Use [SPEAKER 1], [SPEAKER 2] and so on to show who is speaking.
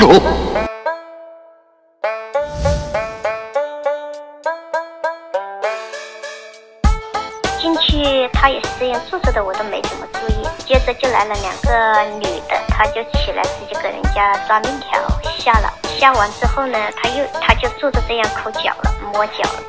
[SPEAKER 1] no 进去他也是这样坐着的，我都没怎么注意，接着就来了两个女的，她就起来直接给人家抓面条下了，下完之后呢，她又她就坐着这样抠脚了，摸脚了。